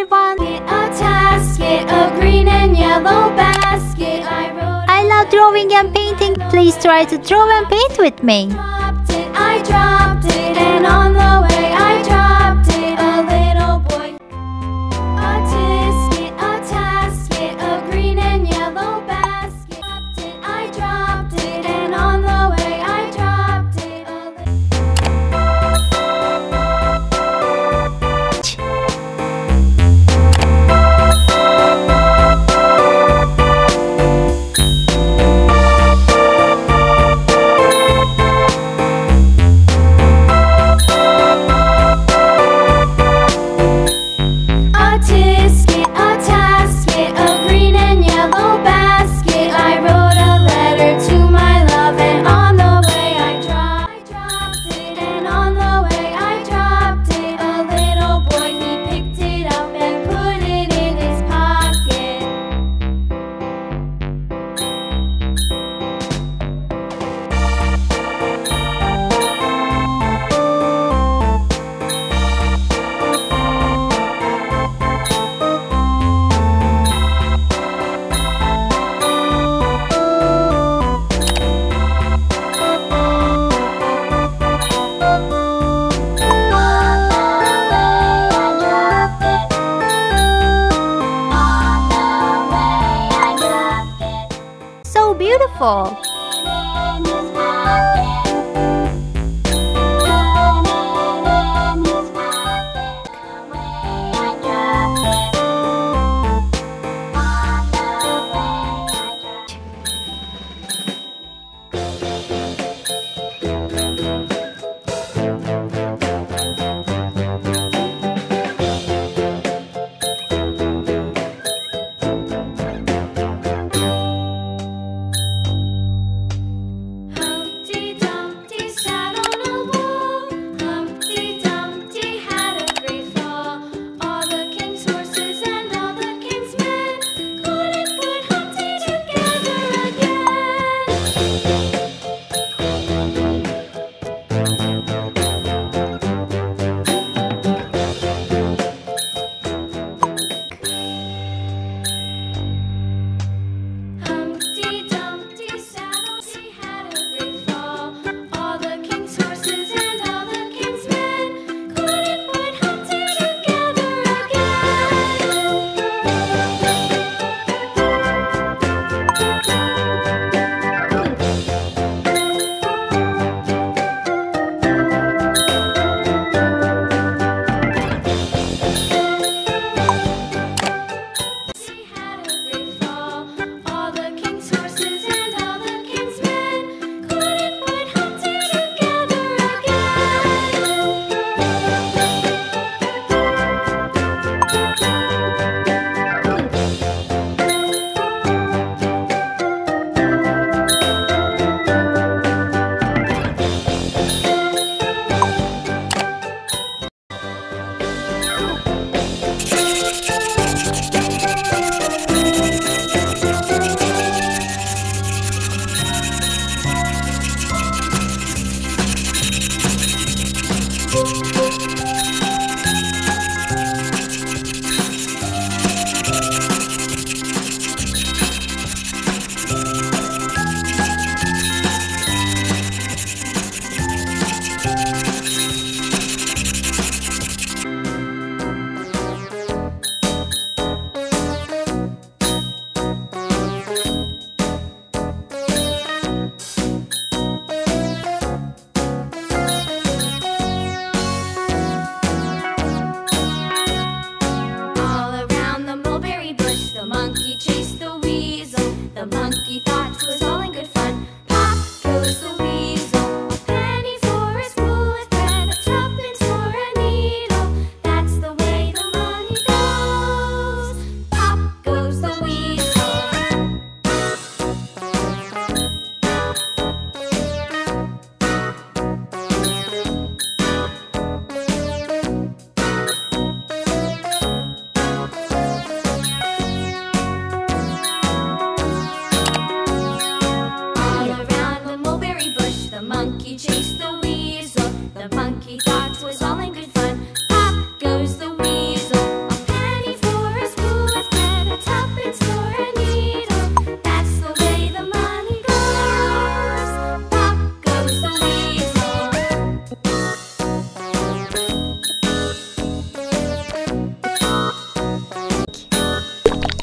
everyone! Get a basket, a green and yellow basket. I, I love drawing and painting. Please try to draw and paint with me. I dropped it, I dropped it, and on the beautiful. you